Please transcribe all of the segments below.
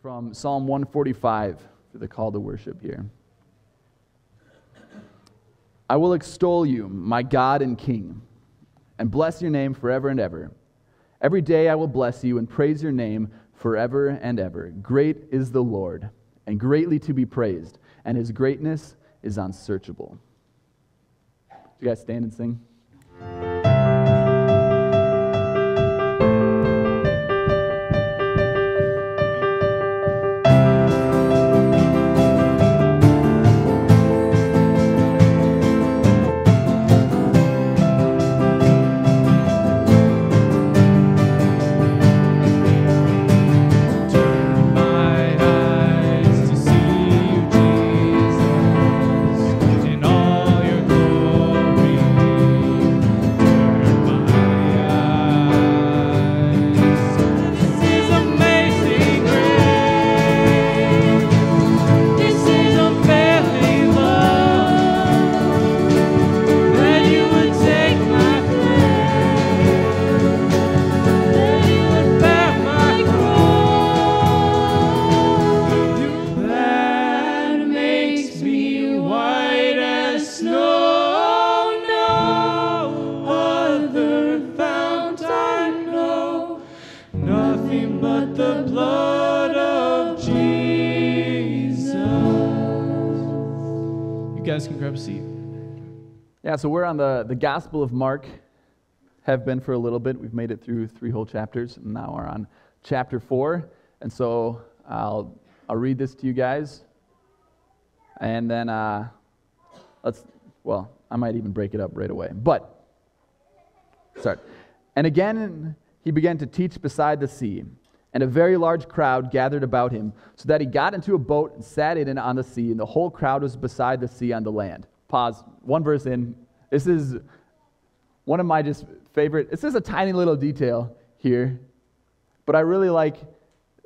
from Psalm 145 for the call to worship here. I will extol you, my God and King, and bless your name forever and ever. Every day I will bless you and praise your name forever and ever. Great is the Lord, and greatly to be praised, and his greatness is unsearchable. You guys stand and sing? Yeah, so we're on the, the Gospel of Mark, have been for a little bit. We've made it through three whole chapters, and now we're on chapter four. And so I'll, I'll read this to you guys. And then uh, let's, well, I might even break it up right away. But, start. And again, he began to teach beside the sea. And a very large crowd gathered about him, so that he got into a boat and sat in it on the sea, and the whole crowd was beside the sea on the land. Pause. One verse in, this is one of my just favorite. This is a tiny little detail here, but I really like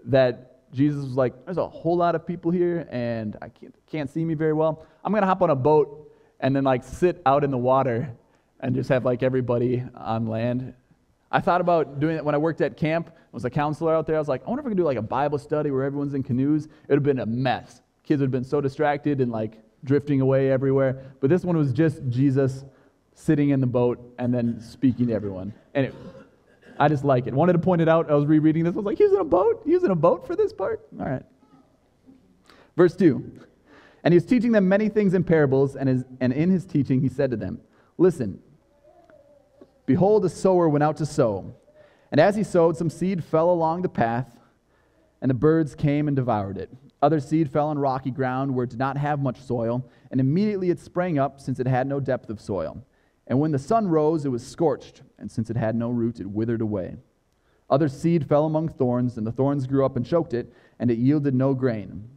that Jesus was like, there's a whole lot of people here and I can't, can't see me very well. I'm going to hop on a boat and then like sit out in the water and just have like everybody on land. I thought about doing it when I worked at camp. I was a counselor out there. I was like, I wonder if I could do like a Bible study where everyone's in canoes. It would have been a mess. Kids would have been so distracted and like drifting away everywhere. But this one was just Jesus sitting in the boat and then speaking to everyone. And it, I just like it. Wanted to point it out. I was rereading this. I was like, he's in a boat? He's in a boat for this part? All right. Verse 2. And he was teaching them many things in parables, and, his, and in his teaching he said to them, Listen, behold, a sower went out to sow. And as he sowed, some seed fell along the path, and the birds came and devoured it. Other seed fell on rocky ground where it did not have much soil, and immediately it sprang up, since it had no depth of soil. And when the sun rose, it was scorched, and since it had no root, it withered away. Other seed fell among thorns, and the thorns grew up and choked it, and it yielded no grain.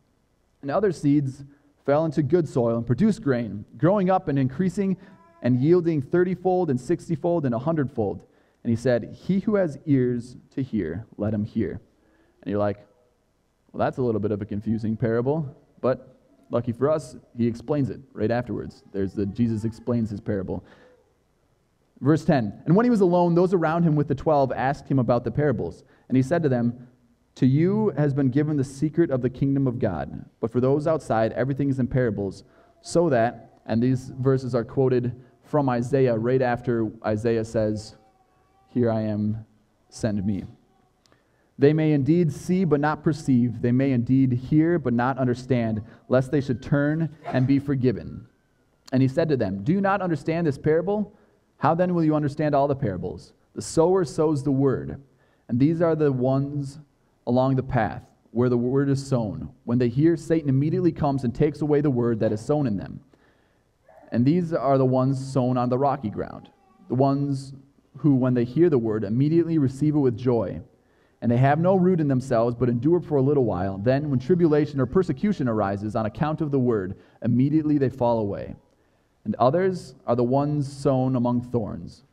And other seeds fell into good soil and produced grain, growing up and increasing and yielding thirtyfold and sixtyfold and a hundredfold. And he said, He who has ears to hear, let him hear. And you're like, well, that's a little bit of a confusing parable, but lucky for us, he explains it right afterwards. There's the Jesus explains his parable. Verse 10 And when he was alone, those around him with the twelve asked him about the parables. And he said to them, To you has been given the secret of the kingdom of God, but for those outside, everything is in parables, so that, and these verses are quoted from Isaiah right after Isaiah says, Here I am, send me. They may indeed see but not perceive. They may indeed hear but not understand, lest they should turn and be forgiven. And he said to them, Do you not understand this parable? How then will you understand all the parables? The sower sows the word, and these are the ones along the path where the word is sown. When they hear, Satan immediately comes and takes away the word that is sown in them. And these are the ones sown on the rocky ground, the ones who, when they hear the word, immediately receive it with joy and they have no root in themselves, but endure for a little while. Then, when tribulation or persecution arises on account of the word, immediately they fall away. And others are the ones sown among thorns.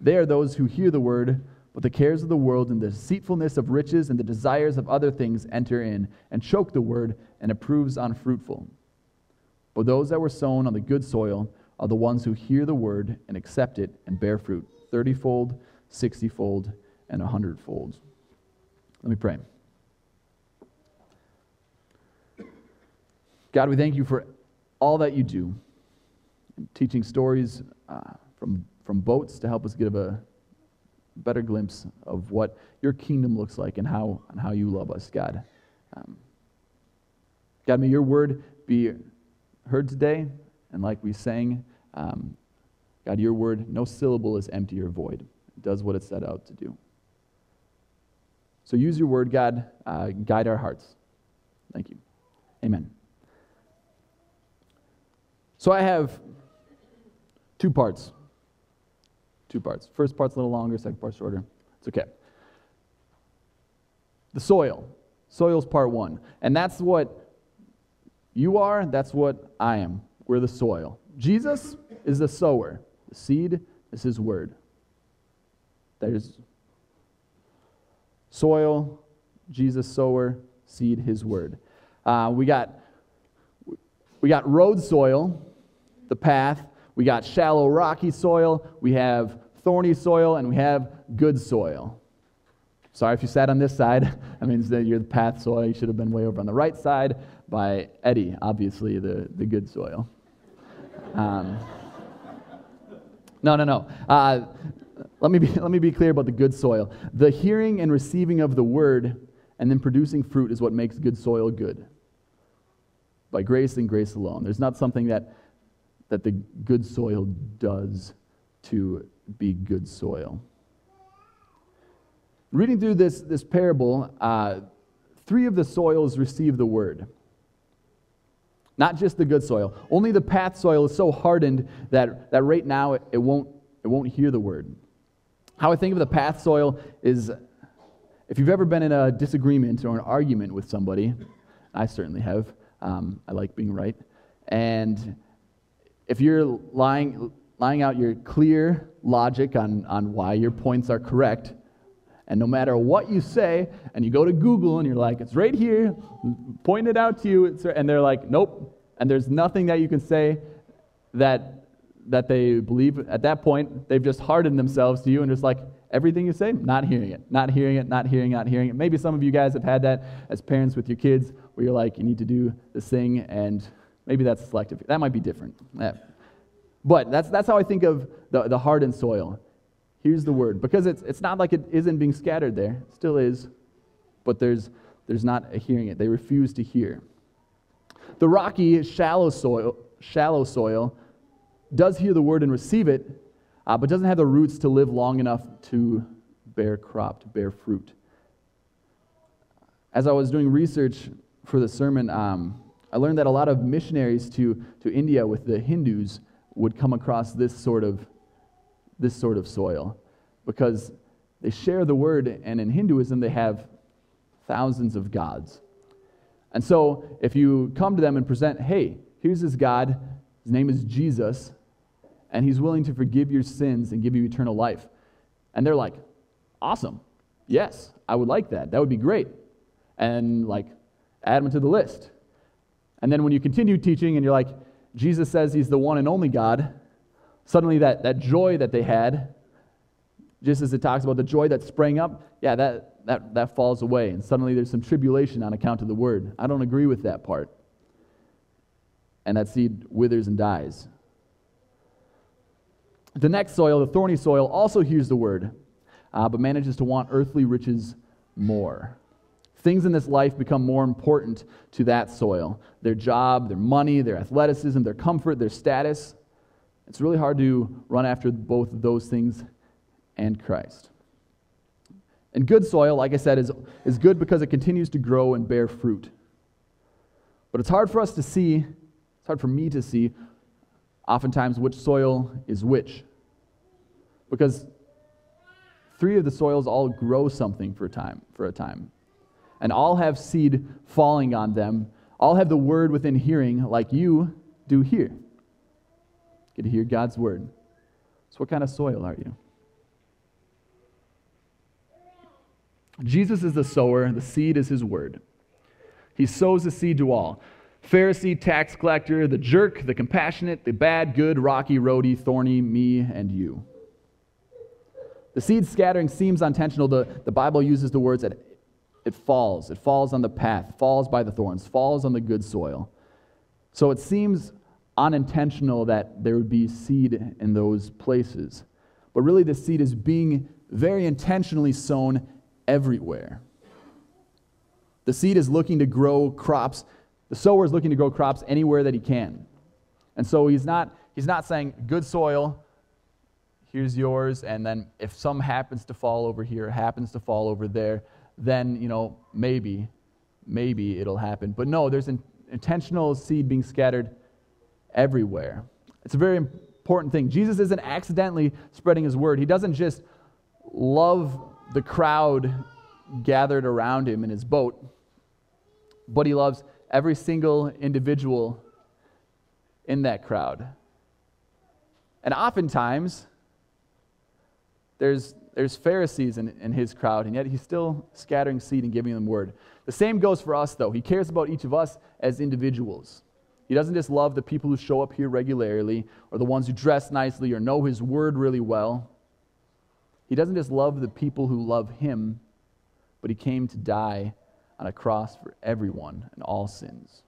They are those who hear the word, but the cares of the world and the deceitfulness of riches and the desires of other things enter in and choke the word, and it proves unfruitful. But those that were sown on the good soil are the ones who hear the word and accept it and bear fruit thirtyfold, sixtyfold, and a hundredfold. Let me pray. God, we thank you for all that you do, teaching stories uh, from, from boats to help us give a better glimpse of what your kingdom looks like and how, and how you love us, God. Um, God, may your word be heard today, and like we sang, um, God, your word, no syllable is empty or void. It does what it set out to do. So use your word, God, uh, guide our hearts. Thank you. Amen. So I have two parts. Two parts. First part's a little longer, second part's shorter. It's okay. The soil. Soil's part one. And that's what you are, that's what I am. We're the soil. Jesus is the sower. The seed is his word. There's soil, Jesus sower, seed, his word. Uh, we got we got road soil, the path. We got shallow, rocky soil. We have thorny soil, and we have good soil. Sorry if you sat on this side. I mean, you're the path soil. You should have been way over on the right side by Eddie, obviously, the, the good soil. Um, no, no, no. Uh, let, me be, let me be clear about the good soil. The hearing and receiving of the word and then producing fruit is what makes good soil good. By grace and grace alone. There's not something that, that the good soil does to be good soil. Reading through this, this parable, uh, three of the soils receive the word. Not just the good soil. Only the path soil is so hardened that, that right now it, it, won't, it won't hear the word. How I think of the path soil is if you've ever been in a disagreement or an argument with somebody, I certainly have. Um, I like being right. And if you're lying, lying out your clear logic on, on why your points are correct, and no matter what you say, and you go to Google and you're like, it's right here, point it out to you, and they're like, nope. And there's nothing that you can say that, that they believe. At that point, they've just hardened themselves to you and just like, everything you say, not hearing it, not hearing it, not hearing, not hearing it. Maybe some of you guys have had that as parents with your kids where you're like, you need to do this thing, and maybe that's selective. That might be different. But that's, that's how I think of the, the hardened soil. Here's the word. Because it's, it's not like it isn't being scattered there, it still is, but there's, there's not a hearing it. They refuse to hear. The rocky, shallow soil, shallow soil does hear the word and receive it, uh, but doesn't have the roots to live long enough to bear crop, to bear fruit. As I was doing research for the sermon, um, I learned that a lot of missionaries to, to India with the Hindus would come across this sort of this sort of soil because they share the word, and in Hinduism, they have thousands of gods. And so, if you come to them and present, hey, here's this God, his name is Jesus, and he's willing to forgive your sins and give you eternal life. And they're like, awesome. Yes, I would like that. That would be great. And like, add them to the list. And then when you continue teaching and you're like, Jesus says he's the one and only God, Suddenly, that, that joy that they had, just as it talks about the joy that sprang up, yeah, that, that, that falls away. And suddenly there's some tribulation on account of the word. I don't agree with that part. And that seed withers and dies. The next soil, the thorny soil, also hears the word, uh, but manages to want earthly riches more. Things in this life become more important to that soil their job, their money, their athleticism, their comfort, their status. It's really hard to run after both those things and Christ. And good soil, like I said, is, is good because it continues to grow and bear fruit. But it's hard for us to see, it's hard for me to see, oftentimes, which soil is which. Because three of the soils all grow something for a time, for a time. And all have seed falling on them, all have the word within hearing, like you do here. Get to hear God's word. So, what kind of soil are you? Jesus is the sower, the seed is his word. He sows the seed to all Pharisee, tax collector, the jerk, the compassionate, the bad, good, rocky, roady, thorny, me, and you. The seed scattering seems intentional. The, the Bible uses the words that it falls. It falls on the path, falls by the thorns, falls on the good soil. So it seems unintentional that there would be seed in those places. But really, the seed is being very intentionally sown everywhere. The seed is looking to grow crops. The sower is looking to grow crops anywhere that he can. And so he's not, he's not saying, good soil, here's yours, and then if some happens to fall over here, happens to fall over there, then, you know, maybe, maybe it'll happen. But no, there's an intentional seed being scattered everywhere. It's a very important thing. Jesus isn't accidentally spreading his word. He doesn't just love the crowd gathered around him in his boat, but he loves every single individual in that crowd. And oftentimes, there's, there's Pharisees in, in his crowd, and yet he's still scattering seed and giving them word. The same goes for us, though. He cares about each of us as individuals. He doesn't just love the people who show up here regularly or the ones who dress nicely or know his word really well. He doesn't just love the people who love him, but he came to die on a cross for everyone and all sins.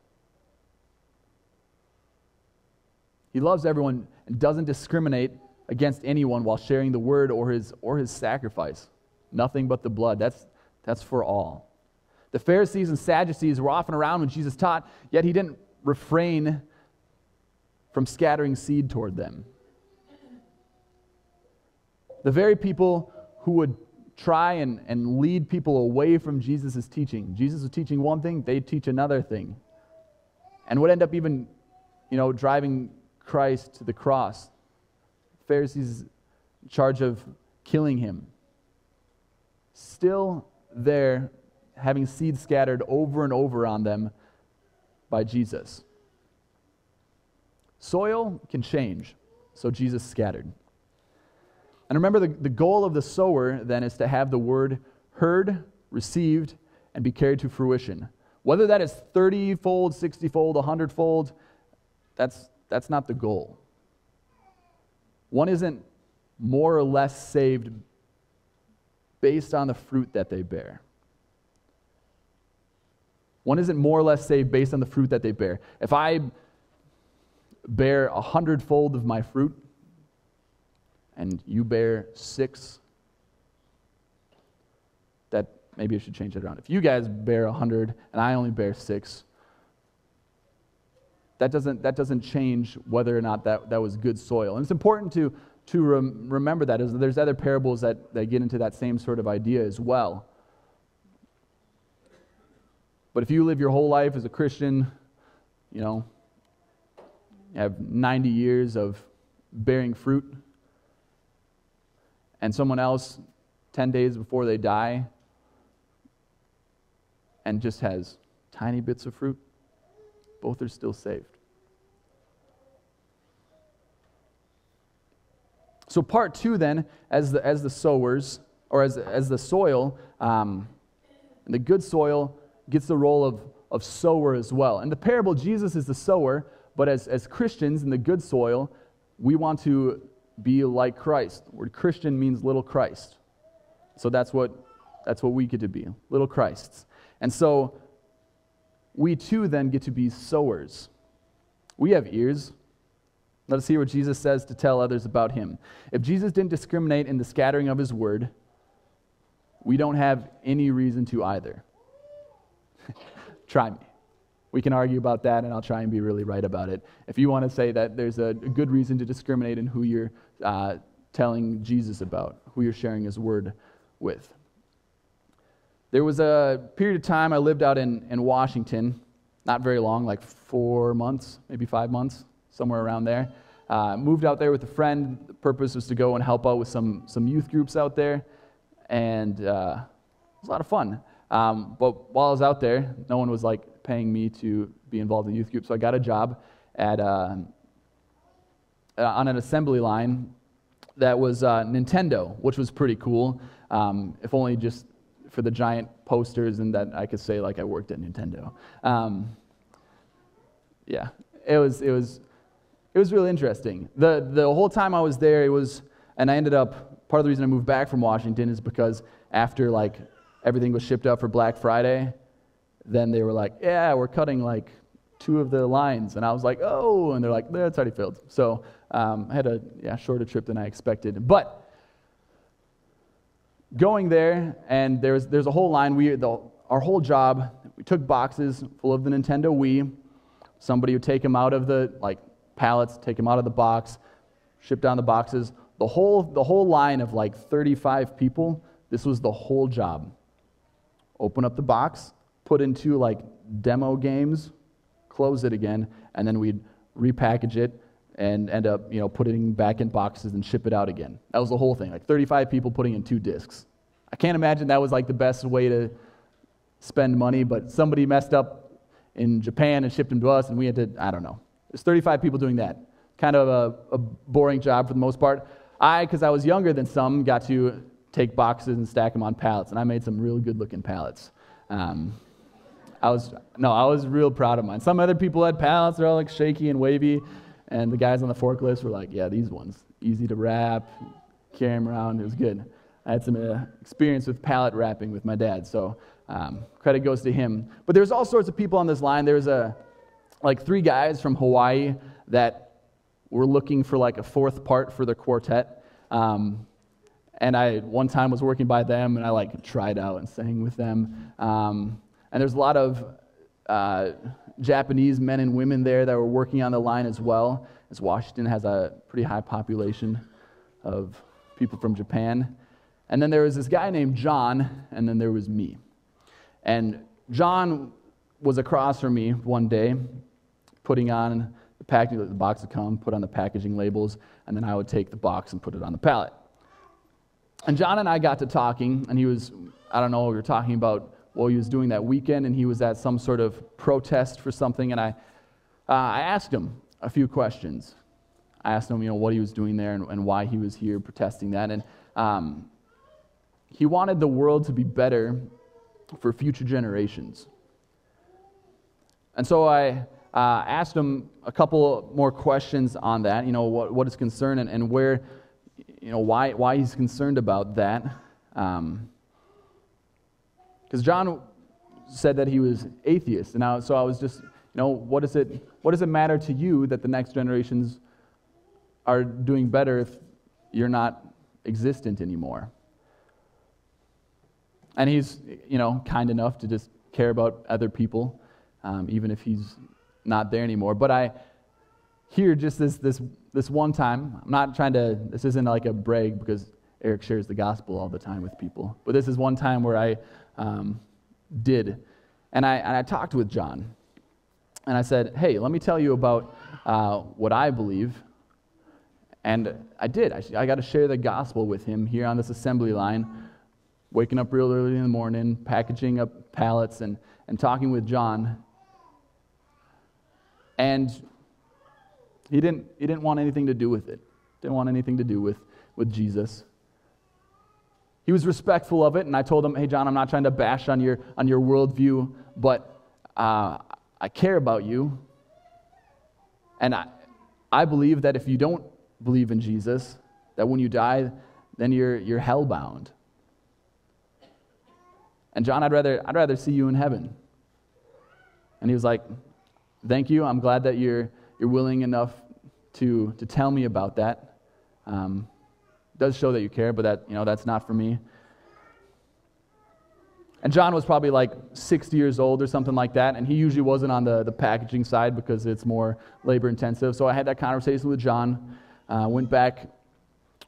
He loves everyone and doesn't discriminate against anyone while sharing the word or his, or his sacrifice. Nothing but the blood. That's, that's for all. The Pharisees and Sadducees were often around when Jesus taught, yet he didn't refrain from scattering seed toward them. The very people who would try and, and lead people away from Jesus' teaching. Jesus was teaching one thing, they teach another thing. And would end up even, you know, driving Christ to the cross. Pharisees charge of killing him. Still there, having seed scattered over and over on them by Jesus. Soil can change, so Jesus scattered. And remember, the, the goal of the sower then is to have the word heard, received, and be carried to fruition. Whether that is 30 fold, 60 fold, 100 fold, that's, that's not the goal. One isn't more or less saved based on the fruit that they bear. One isn't more or less saved based on the fruit that they bear. If I bear a hundredfold of my fruit and you bear six, that maybe I should change that around. If you guys bear a hundred and I only bear six, that doesn't, that doesn't change whether or not that, that was good soil. And it's important to, to rem- remember that. There's other parables that, that get into that same sort of idea as well. But if you live your whole life as a Christian, you know, have 90 years of bearing fruit, and someone else 10 days before they die and just has tiny bits of fruit, both are still saved. So, part two, then, as the, as the sowers, or as, as the soil, um, the good soil gets the role of, of sower as well. In the parable, Jesus is the sower, but as, as Christians in the good soil, we want to be like Christ. The word Christian means little Christ. So that's what, that's what we get to be, little Christs. And so we too then get to be sowers. We have ears. Let us hear what Jesus says to tell others about him. If Jesus didn't discriminate in the scattering of his word, we don't have any reason to either. Try me. We can argue about that, and I'll try and be really right about it. If you want to say that there's a good reason to discriminate in who you're uh, telling Jesus about, who you're sharing his word with. There was a period of time I lived out in, in Washington, not very long, like four months, maybe five months, somewhere around there. Uh, moved out there with a friend. The purpose was to go and help out with some, some youth groups out there, and uh, it was a lot of fun. Um, but while I was out there, no one was like paying me to be involved in youth group, so I got a job at uh, uh, on an assembly line that was uh, Nintendo, which was pretty cool. Um, if only just for the giant posters and that I could say like I worked at Nintendo. Um, yeah, it was it was it was really interesting. the The whole time I was there, it was, and I ended up part of the reason I moved back from Washington is because after like everything was shipped out for Black Friday, then they were like, yeah, we're cutting like two of the lines. And I was like, oh, and they're like, that's already filled. So um, I had a yeah, shorter trip than I expected. But going there, and there's, there's a whole line. We, the, our whole job, we took boxes full of the Nintendo Wii. Somebody would take them out of the like pallets, take them out of the box, ship down the boxes. The whole, the whole line of like 35 people, this was the whole job. Open up the box, put into like demo games, close it again, and then we'd repackage it and end up, you know, putting back in boxes and ship it out again. That was the whole thing. Like 35 people putting in two discs. I can't imagine that was like the best way to spend money, but somebody messed up in Japan and shipped them to us, and we had to, I don't know. There's 35 people doing that. Kind of a, a boring job for the most part. I, because I was younger than some, got to take boxes and stack them on pallets, and I made some real good looking pallets. Um, I was, no, I was real proud of mine. Some other people had pallets, they're all like shaky and wavy, and the guys on the forklift were like, yeah, these ones, easy to wrap, carry them around, it was good. I had some uh, experience with pallet wrapping with my dad, so um, credit goes to him. But there's all sorts of people on this line. There's a, like three guys from Hawaii that were looking for like a fourth part for their quartet. Um, and I one time was working by them, and I like tried out and sang with them. Um, and there's a lot of uh, Japanese men and women there that were working on the line as well, as Washington has a pretty high population of people from Japan. And then there was this guy named John, and then there was me. And John was across from me one day, putting on the packaging, the box would come, put on the packaging labels, and then I would take the box and put it on the pallet. And John and I got to talking, and he was, I don't know, we were talking about what he was doing that weekend, and he was at some sort of protest for something, and I, uh, I asked him a few questions. I asked him, you know, what he was doing there and, and why he was here protesting that, and um, he wanted the world to be better for future generations. And so I uh, asked him a couple more questions on that, you know, what, what is concern and, and where, you know, why, why he's concerned about that. Because John said that he was atheist. And now, so I was just, you know, what, is it, what does it matter to you that the next generations are doing better if you're not existent anymore? And he's, you know, kind enough to just care about other people, um, even if he's not there anymore. But I hear just this, this, this one time, I'm not trying to, this isn't like a brag because Eric shares the gospel all the time with people. But this is one time where I um, did. And I, and I talked with John. And I said, hey, let me tell you about uh, what I believe. And I did. I, I got to share the gospel with him here on this assembly line waking up real early in the morning, packaging up pallets, and, and talking with John. And he didn't, he didn't want anything to do with it, didn't want anything to do with, with Jesus. He was respectful of it, and I told him, hey, John, I'm not trying to bash on your, on your worldview, but uh, I care about you. And I, I believe that if you don't believe in Jesus, that when you die, then you're, you're hellbound. And John, I'd rather, I'd rather see you in heaven. And he was like, Thank you. I'm glad that you're, you're willing enough to, to tell me about that. Um, does show that you care, but that, you know, that's not for me. And John was probably like 60 years old or something like that, and he usually wasn't on the, the packaging side because it's more labor intensive. So I had that conversation with John, uh, went back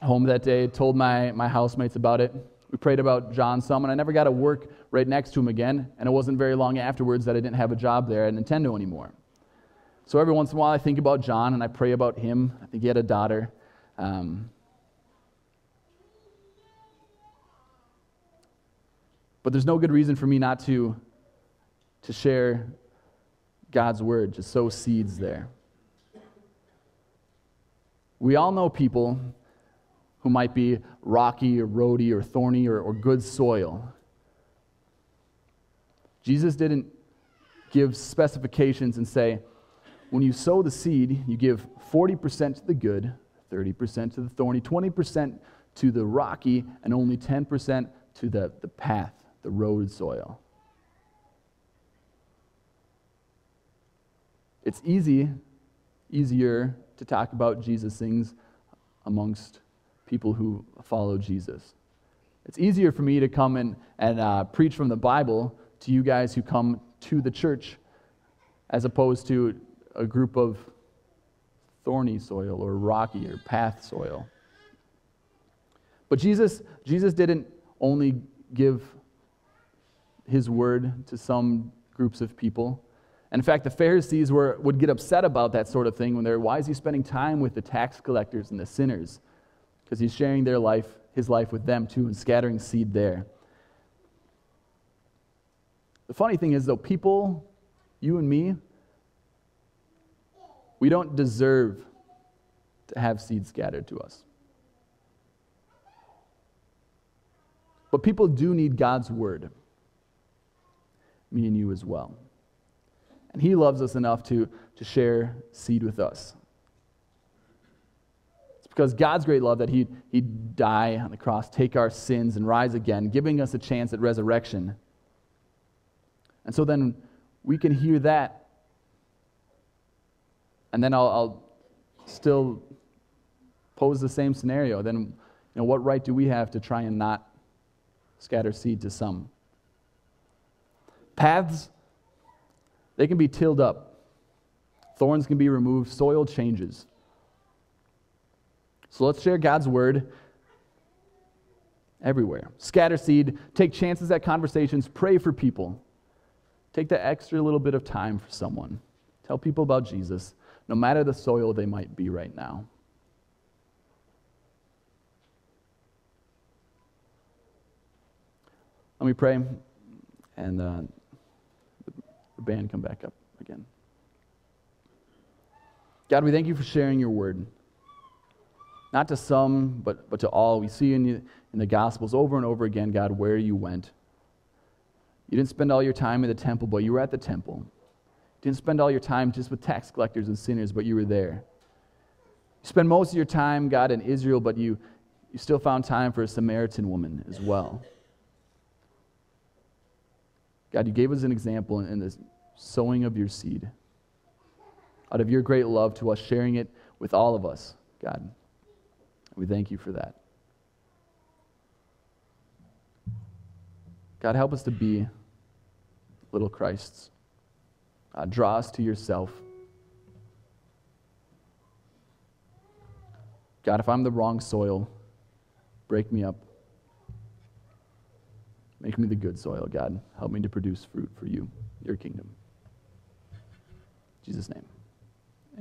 home that day, told my, my housemates about it. We prayed about John some, and I never got to work right next to him again. And it wasn't very long afterwards that I didn't have a job there at Nintendo anymore. So every once in a while, I think about John and I pray about him. I think he had a daughter. Um, but there's no good reason for me not to, to share God's word, to sow seeds there. We all know people who might be rocky or roady or thorny or, or good soil. Jesus didn't give specifications and say, when you sow the seed, you give 40% to the good, 30% to the thorny, 20% to the rocky, and only 10% to the, the path, the road soil. it's easy, easier to talk about Jesus things amongst people who follow Jesus. It's easier for me to come and, and uh, preach from the Bible to you guys who come to the church as opposed to a group of thorny soil or rocky or path soil. But Jesus, Jesus didn't only give his word to some groups of people. And in fact, the Pharisees were, would get upset about that sort of thing when they're, why is he spending time with the tax collectors and the sinners? Because he's sharing their life, his life with them too, and scattering seed there. The funny thing is, though, people, you and me, we don't deserve to have seed scattered to us. But people do need God's word, me and you as well. And He loves us enough to, to share seed with us. It's because God's great love that He'd, he'd die on the cross, take our sins, and rise again, giving us a chance at resurrection. And so then we can hear that. And then I'll, I'll still pose the same scenario. Then, you know, what right do we have to try and not scatter seed to some. Paths, they can be tilled up. Thorns can be removed. Soil changes. So let's share God's word everywhere. Scatter seed, take chances at conversations, pray for people. Take that extra little bit of time for someone. Tell people about Jesus, no matter the soil they might be right now. Let me pray, and uh, band come back up again. God, we thank you for sharing your word. Not to some, but, but to all. We see in, you, in the Gospels over and over again, God, where you went. You didn't spend all your time in the temple, but you were at the temple. You didn't spend all your time just with tax collectors and sinners, but you were there. You spend most of your time, God, in Israel, but you, you still found time for a Samaritan woman as well. God, you gave us an example in the sowing of your seed. Out of your great love to us, sharing it with all of us, God. We thank you for that. God, help us to be little Christs. Uh, draw us to yourself. God, if I'm the wrong soil, break me up. Make me the good soil, God. Help me to produce fruit for you, your kingdom. In Jesus' name,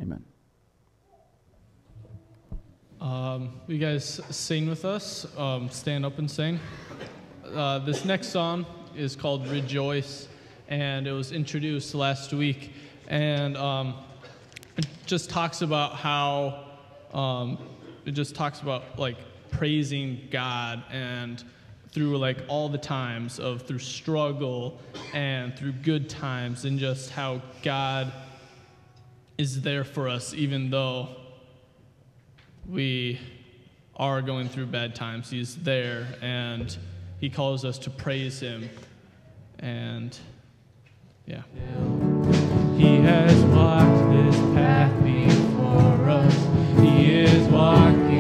amen. Um, you guys sing with us? Um, stand up and sing. Uh, this next song is called Rejoice, and it was introduced last week. And um, it just talks about how, um, it just talks about like praising God and through like all the times of through struggle and through good times and just how God is there for us even though we are going through bad times. He's there and he calls us to praise him. And yeah. He has walked this path before us. He is walking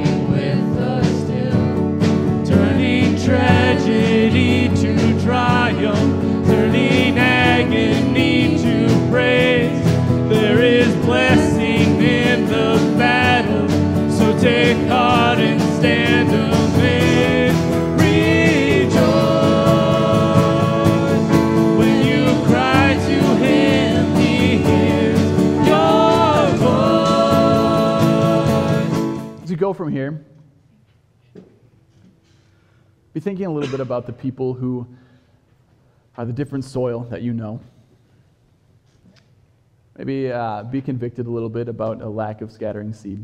tragedy to triumph, turning agony to praise. There is blessing in the battle, so take heart and stand amazed. Rejoice when you cry to Him, He hears your voice. As go from here, be thinking a little bit about the people who are the different soil that you know. Maybe uh, be convicted a little bit about a lack of scattering seed.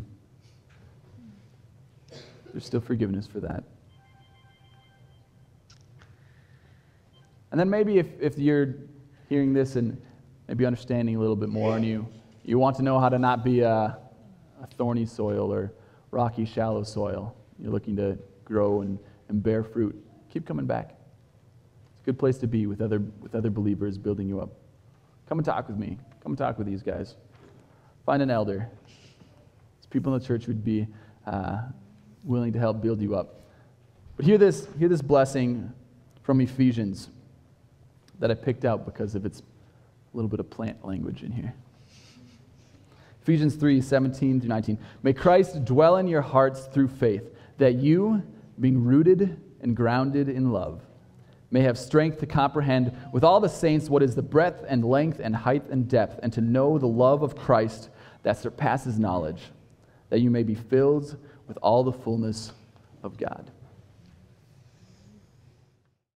There's still forgiveness for that. And then maybe if, if you're hearing this and maybe understanding a little bit more and you, you want to know how to not be a, a thorny soil or rocky, shallow soil, you're looking to grow and, and bear fruit, keep coming back. It's a good place to be with other, with other believers building you up. Come and talk with me. Come and talk with these guys. find an elder. It's people in the church who'd be uh, willing to help build you up. But hear this, hear this blessing from Ephesians that I picked out because of its little bit of plant language in here. Ephesians 3 17 through 19. May Christ dwell in your hearts through faith, that you, being rooted and grounded in love, may have strength to comprehend with all the saints what is the breadth and length and height and depth, and to know the love of Christ that surpasses knowledge, that you may be filled with all the fullness of God.